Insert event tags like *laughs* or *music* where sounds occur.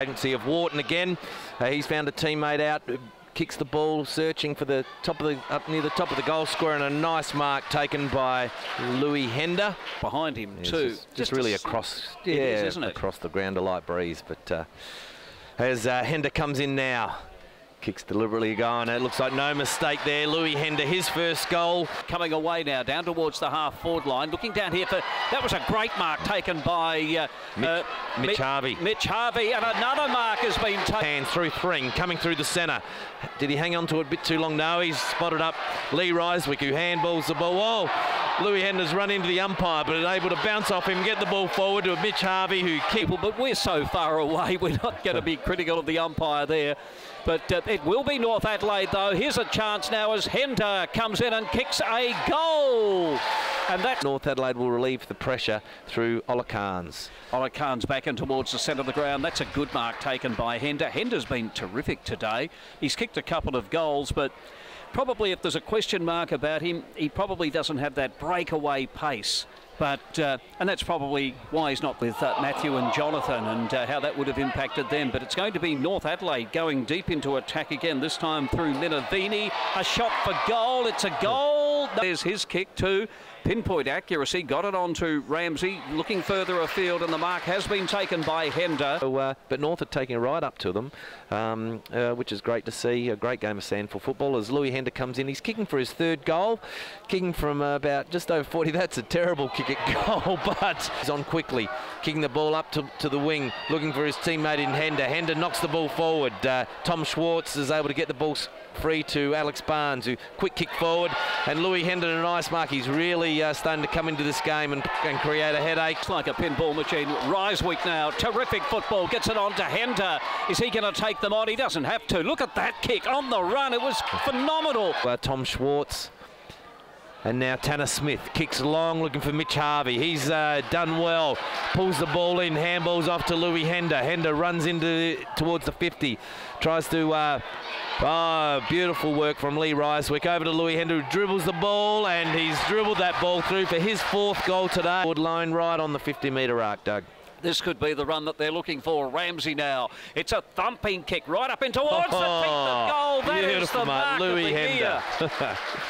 Agency of Wharton again. Uh, he's found a teammate out, kicks the ball, searching for the top of the up near the top of the goal square, and a nice mark taken by Louis Hender. Behind him Yes, too. Just, just really across, yeah, is, isn't it? across the ground, a light breeze. But uh, as uh, Hender comes in now, kicks deliberately going. It looks like no mistake there. Louis Hender, his first goal. coming away now, down towards the half forward line. Looking down here for that was a great mark taken by uh, Mi- uh, Mitch Mi- Harvey. Mitch Harvey, and another mark has been taken. Hands through Thring, coming through the centre. Did he hang on to it a bit too long? No, he's spotted up Lee Riswick, who handballs the ball. Whoa! Louis Hender's run into the umpire, but able to bounce off him, get the ball forward to Mitch Harvey, who. People, but we're so far away, *laughs* we're not going to be critical of the umpire there. But uh, it will be North Adelaide, though. Here's a chance now as Hender comes in and kicks a goal. And that North Adelaide will relieve the pressure through Olakans. Ola Khan's back in towards the centre of the ground. That's a good mark taken by Hender. Hender's been terrific today. He's kicked a couple of goals, but probably if there's a question mark about him, he probably doesn't have that breakaway pace. But uh, and that's probably why he's not with uh, Matthew and Jonathan, and uh, how that would have impacted them. But it's going to be North Adelaide going deep into attack again. This time through Minavini, a shot for goal. It's a goal. There's his kick too. Pinpoint accuracy, got it on to Ramsey, looking further afield, and the mark has been taken by Hender. So, uh, but North are taking a right up to them, um, uh, which is great to see. A great game of SANFL football as Louis Hender comes in. He's kicking for his third goal, kicking from uh, about just over 40. That's a terrible kick at goal, *laughs* but he's on quickly, kicking the ball up to, to the wing, looking for his teammate in Hender. Hender knocks the ball forward. Uh, Tom Schwartz is able to get the ball free to Alex Barnes, who quick kick forward, and Louis Hender a nice mark. He's really uh, starting to come into this game and, and create a headache. It's like a pinball machine. Riswick now, terrific football, gets it on to Hender. Is he going to take them on? He doesn't have to. Look at that kick on the run. It was phenomenal. uh, Tom Schwartz. And now Tanner Smith kicks long, looking for Mitch Harvey. He's uh, done well. Pulls the ball in, handballs off to Louis Hender. Hender runs into towards the 50. Tries to. Uh, oh, beautiful work from Lee Riswick over to Louis Hender, who dribbles the ball, and he's dribbled that ball through for his fourth goal today. Forward line right on the 50-metre arc, Doug. This could be the run that they're looking for. Ramsey now. It's a thumping kick right up in towards the feet of goal. That is beautiful, the mark Louis of the Hender. *laughs*